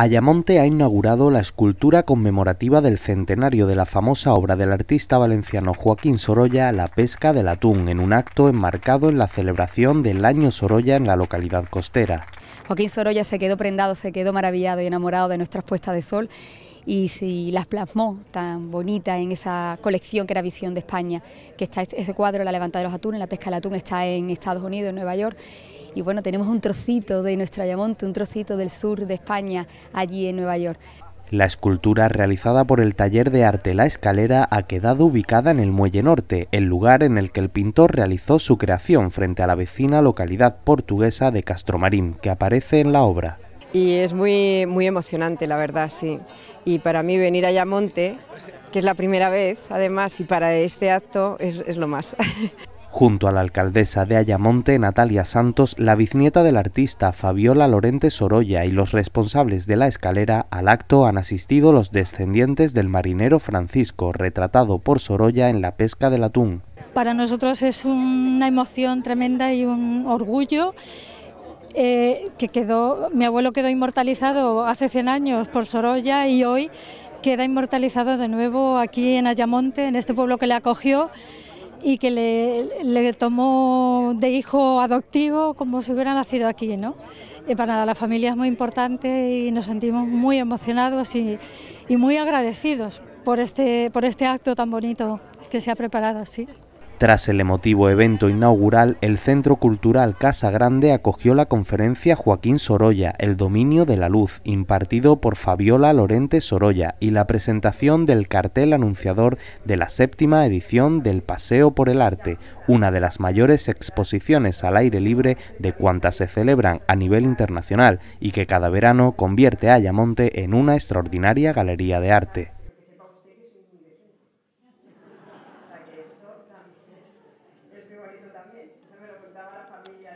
Ayamonte ha inaugurado la escultura conmemorativa del centenario de la famosa obra del artista valenciano Joaquín Sorolla, La pesca del atún, en un acto enmarcado en la celebración del Año Sorolla en la localidad costera. Joaquín Sorolla se quedó prendado, se quedó maravillado y enamorado de nuestras puestas de sol y si las plasmó tan bonita en esa colección que era Visión de España, que está ese cuadro, La levanta de los atunes, la pesca del atún está en Estados Unidos, en Nueva York, y bueno, tenemos un trocito de nuestro Ayamonte, un trocito del sur de España allí en Nueva York. La escultura realizada por el taller de arte La Escalera ha quedado ubicada en el Muelle Norte, el lugar en el que el pintor realizó su creación frente a la vecina localidad portuguesa de Castromarín, que aparece en la obra. Y es muy, muy emocionante, la verdad, sí. Y para mí venir a Ayamonte, que es la primera vez, además, y para este acto es, es lo más. Junto a la alcaldesa de Ayamonte, Natalia Santos, la biznieta del artista Fabiola Lorente Sorolla y los responsables de la escalera al acto han asistido los descendientes del marinero Francisco, retratado por Sorolla en la pesca del atún. Para nosotros es una emoción tremenda y un orgullo eh, que quedó, mi abuelo quedó inmortalizado hace 100 años por Sorolla y hoy queda inmortalizado de nuevo aquí en Ayamonte, en este pueblo que le acogió y que le, tomó de hijo adoptivo como si hubiera nacido aquí. ¿no? Y para la familia es muy importante y nos sentimos muy emocionados y, y muy agradecidos por este, por este acto tan bonito que se ha preparado. Sí. Tras el emotivo evento inaugural, el Centro Cultural Casa Grande acogió la conferencia Joaquín Sorolla, El dominio de la luz, impartido por Fabiola Lorente Sorolla, y la presentación del cartel anunciador de la séptima edición del Paseo por el Arte, una de las mayores exposiciones al aire libre de cuantas se celebran a nivel internacional y que cada verano convierte a Ayamonte en una extraordinaria galería de arte. También. Eso me lo contaba la familia